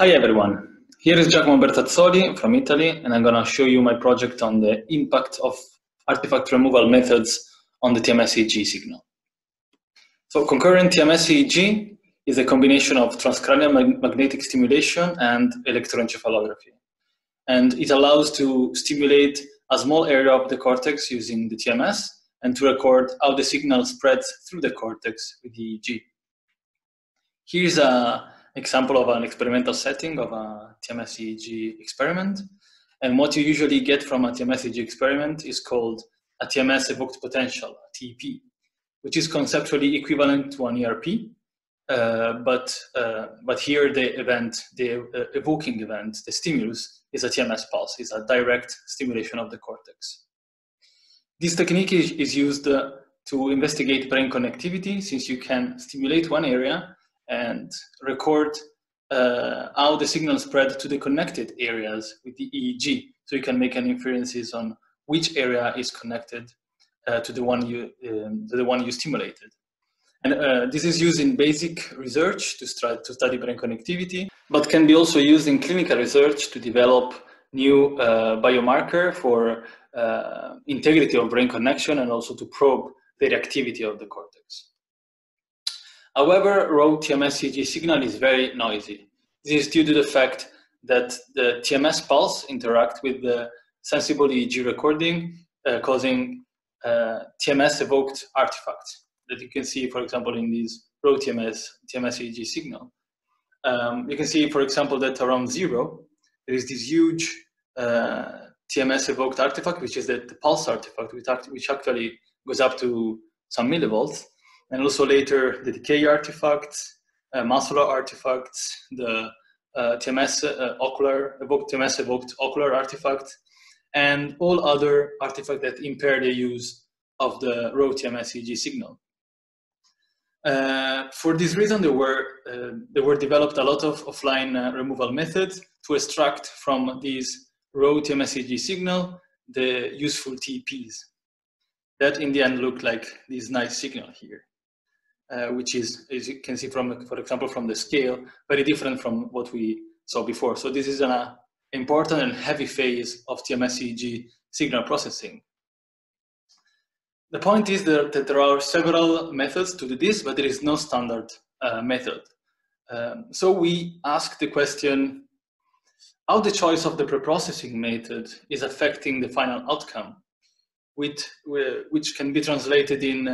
Hi everyone, here is Giacomo Bertazzoli from Italy and I'm going to show you my project on the impact of artifact removal methods on the TMS-EEG signal. So concurrent TMS-EEG is a combination of transcranial mag magnetic stimulation and electroencephalography. And it allows to stimulate a small area of the cortex using the TMS and to record how the signal spreads through the cortex with the EEG. Here's a example of an experimental setting of a TMS-EEG experiment. And what you usually get from a TMS-EEG experiment is called a TMS evoked potential, TEP, which is conceptually equivalent to an ERP. Uh, but, uh, but here the event, the uh, evoking event, the stimulus, is a TMS pulse, is a direct stimulation of the cortex. This technique is, is used uh, to investigate brain connectivity since you can stimulate one area and record uh, how the signal spread to the connected areas with the EEG. So you can make an inferences on which area is connected uh, to the one you um, to the one you stimulated. And uh, this is used in basic research to, to study brain connectivity, but can be also used in clinical research to develop new uh, biomarker for uh, integrity of brain connection and also to probe the reactivity of the cortex. However, raw TMS-EEG signal is very noisy. This is due to the fact that the TMS pulse interacts with the sensible EEG recording, uh, causing uh, TMS-evoked artifacts that you can see, for example, in this raw TMS, TMS-EEG signal. Um, you can see, for example, that around zero, there is this huge uh, TMS-evoked artifact, which is the, the pulse artifact, which, act, which actually goes up to some millivolts and also later the decay artifacts, uh, muscular artifacts, the uh, TMS uh, ocular, evoked, TMS evoked ocular artifact, and all other artifacts that impair the use of the raw TMS EEG signal. Uh, for this reason, there were, uh, there were developed a lot of offline uh, removal methods to extract from these raw TMS signal the useful TEPs. That in the end look like this nice signal here uh, which is, as you can see from, for example, from the scale, very different from what we saw before. So this is an uh, important and heavy phase of TMS-EEG signal processing. The point is that, that, there are several methods to do this, but there is no standard uh, method. Um, so we ask the question, how the choice of the preprocessing method is affecting the final outcome, which, which can be translated in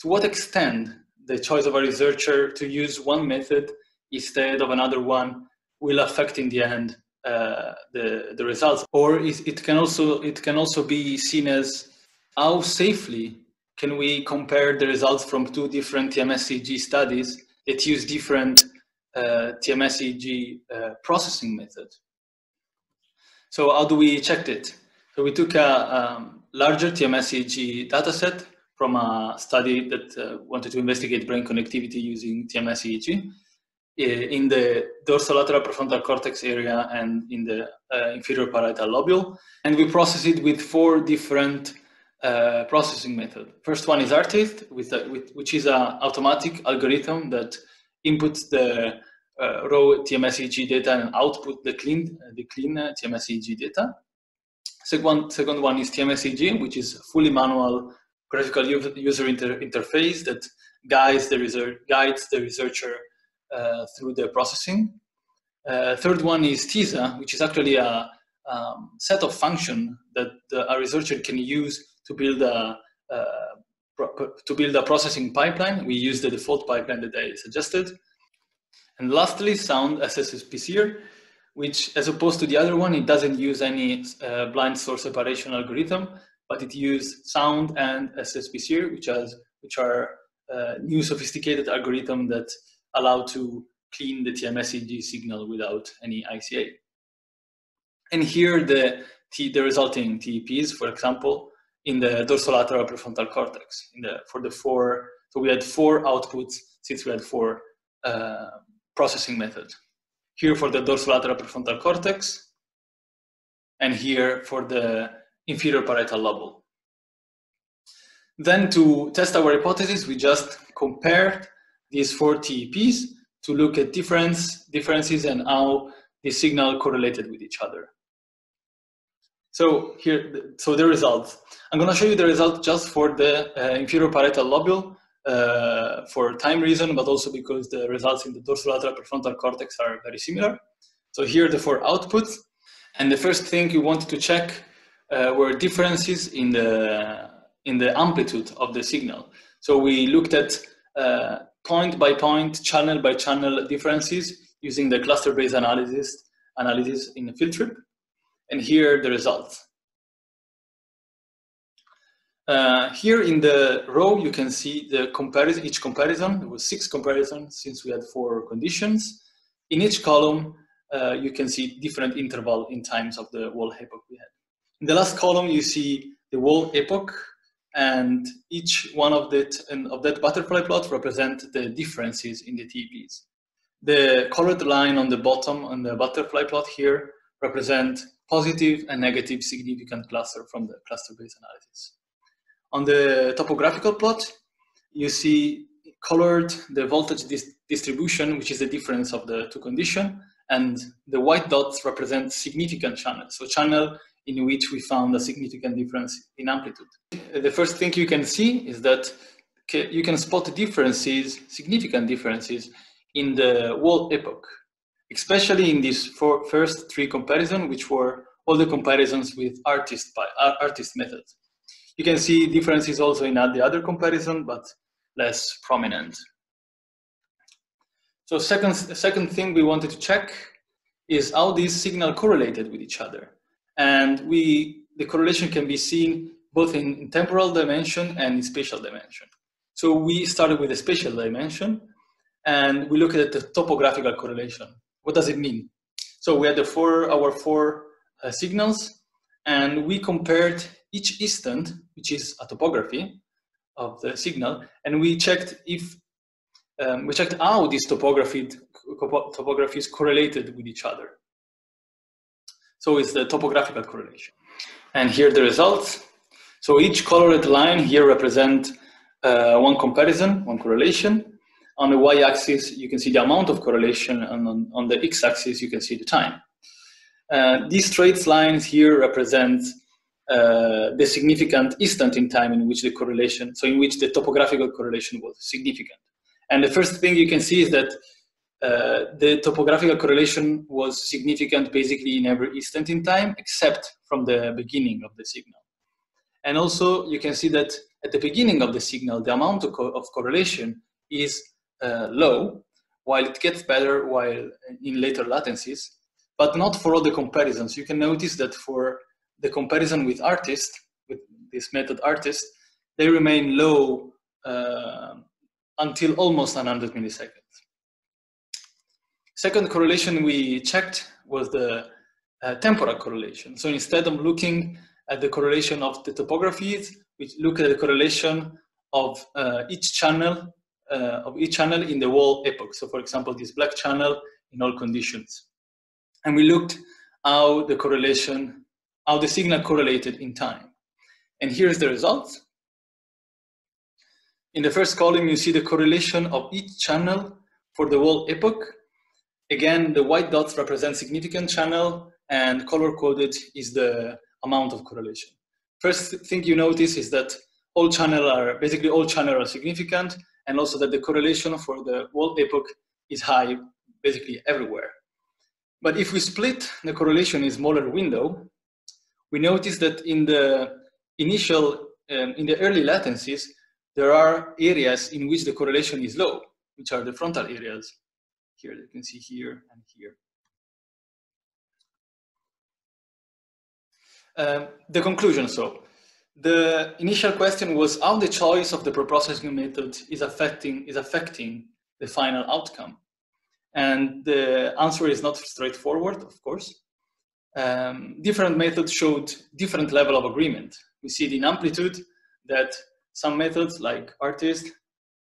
to what extent the choice of a researcher to use one method instead of another one will affect in the end uh, the, the results. Or it, it can also, it can also be seen as how safely can we compare the results from two different TMS-EEG studies that use different uh, TMS-EEG uh, processing methods. So how do we check it? So we took a um, larger TMS-EEG dataset from a study that uh, wanted to investigate brain connectivity using TMS EEG in the dorsolateral prefrontal cortex area and in the uh, inferior parietal lobule. And we processed it with four different uh, processing methods. First one is ARTIST, with, a, with which is an automatic algorithm that inputs the uh, raw TMS EEG data and output the clean, the clean uh, TMS EEG data. Second, second one is TMS EEG, which is fully manual graphical user inter interface that guides the, research, guides the researcher uh, through the processing. Uh, third one is TESA, which is actually a um, set of function that the, a researcher can use to build a uh, to build a processing pipeline. We use the default pipeline that I suggested. And lastly, sound which as opposed to the other one, it doesn't use any uh, blind source separation algorithm, but it used sound and SSP-SIR, which, has, which are uh, new sophisticated algorithm that allow to clean the TMS-EEG signal without any ICA. And here the, T, the resulting TEPs, for example, in the dorsolateral prefrontal cortex. The, for the four, so we had four outputs since we had four uh, processing methods. Here for the dorsolateral prefrontal cortex, and here for the inferior parietal lobe. Then to test our hypothesis, we just compared these four TEPs to look at difference, differences and how the signal correlated with each other. So here, so the results. I'm going to show you the result just for the uh, inferior parietal lobule uh, for time reason, but also because the results in the dorsolateral prefrontal cortex are very similar. So here are the four outputs. And the first thing you wanted to check uh, were differences in the, in the amplitude of the signal. So we looked at uh, point by point, channel by channel differences using the cluster-based analysis, analysis in a FieldTrip. And here are the results. Uh, here in the row, you can see the comparison, each comparison. There was six comparisons since we had four conditions. In each column, uh, you can see different interval in times of the whole epoch we had. In the last column, you see the whole epoch, and each one of that of that butterfly plot represent the differences in the TEPs. The colored line on the bottom on the butterfly plot here represent positive and negative significant cluster from the cluster-based analysis. On the topographical plot, you see colored the voltage dis distribution, which is the difference of the two conditions, and the white dots represent significant channels. So channel in which we found a significant difference in amplitude. The first thing you can see is that you can spot differences, significant differences in the wall epoch, especially in these four, first three comparisons, which were all the comparisons with artist, by, artist method. You can see differences also in the other comparison, but less prominent. So second, second thing we wanted to check is how these signal correlated with each other. And we, the correlation can be seen both in, temporal dimension and in spatial dimension. So we started with the spatial dimension and we looked at the topographical correlation. What does it mean? So we had the four, our four uh, signals and we compared each instant, which is a topography of the signal, and we checked if um, we checked how these topography topographies correlated with each other. So it's the topographical correlation. And here the results. So each colored line here represent uh, one comparison, one correlation. On the y-axis, you can see the amount of correlation, and on, on the x-axis, you can see the time. Uh, these straight lines here represent uh, the significant instant in time in which the correlation, so in which the topographical correlation was significant. And the first thing you can see is that uh, the topographical correlation was significant basically in every instant in time, except from the beginning of the signal. And also you can see that at the beginning of the signal, the amount of, co of correlation is uh, low, while it gets better while in later latencies, but not for all the comparisons. You can notice that for the comparison with artists, with this method artist, they remain low uh, until almost 100 milliseconds. Second correlation we checked was the uh, temporal correlation. So instead of looking at the correlation of the topographies, we look at the correlation of uh, each channel uh, of each channel in the whole epoch. So for example, this black channel in all conditions. And we looked how the correlation how the signal correlated in time. And here's the results. In the first column, you see the correlation of each channel for the whole epoch. Again, the white dots represent significant channel and color coded is the amount of correlation. First thing you notice is that all channel are, basically all channel are significant and also that the correlation for the whole epoch is high basically everywhere. But if we split the correlation in smaller window, we notice that in the initial, um, in the early latencies, there are areas in which the correlation is low, which are the frontal areas. Here, you can see here and here. Um, the conclusion, so, the initial question was how the choice of the preprocessing method is affecting, is affecting the final outcome. And the answer is not straightforward, of course um, different methods showed different level of agreement. We see it in amplitude that some methods like artist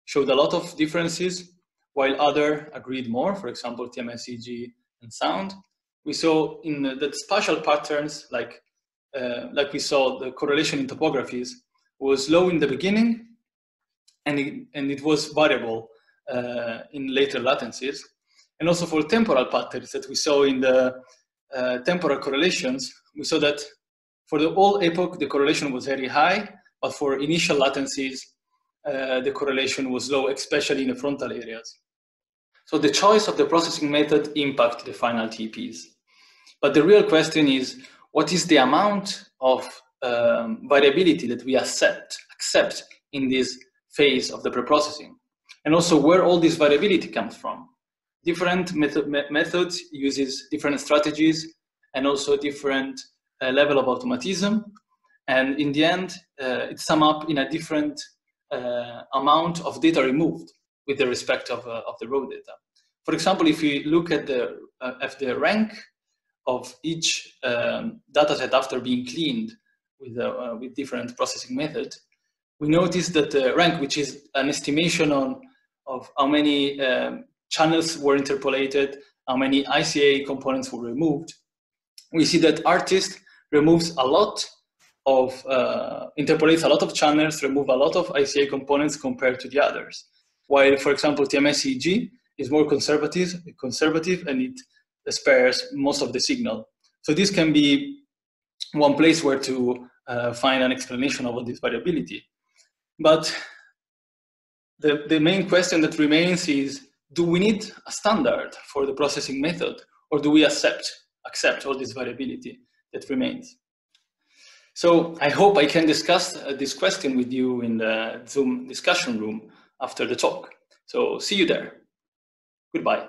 showed a lot of differences while other agreed more, for example, TMS-EEG and sound. We saw in the spatial patterns, like, uh, like we saw the correlation in topographies was low in the beginning and it, and it was variable uh, in later latencies. And also for temporal patterns that we saw in the uh, temporal correlations, we saw that for the old epoch, the correlation was very high, but for initial latencies, uh, the correlation was low, especially in the frontal areas. So the choice of the processing method impact the final TEPs. But the real question is, what is the amount of um, variability that we accept, accept in this phase of the preprocessing? And also where all this variability comes from. Different method, methods uses different strategies and also different uh, level of automatism. And in the end, uh, it sum up in a different uh, amount of data removed with the respect of, uh, of the raw data. For example, if we look at the, uh, at the rank of each um, dataset after being cleaned with, uh, with different processing methods, we notice that the rank, which is an estimation on of how many um, channels were interpolated, how many ICA components were removed, we see that artist removes a lot of, uh, interpolates a lot of channels, remove a lot of ICA components compared to the others. While, for example, TMS-EEG is more conservative, conservative and it spares most of the signal. So this can be one place where to uh, find an explanation of all this variability. But the, the main question that remains is, do we need a standard for the processing method or do we accept, accept all this variability that remains? So I hope I can discuss uh, this question with you in the Zoom discussion room after the talk. So see you there. Goodbye.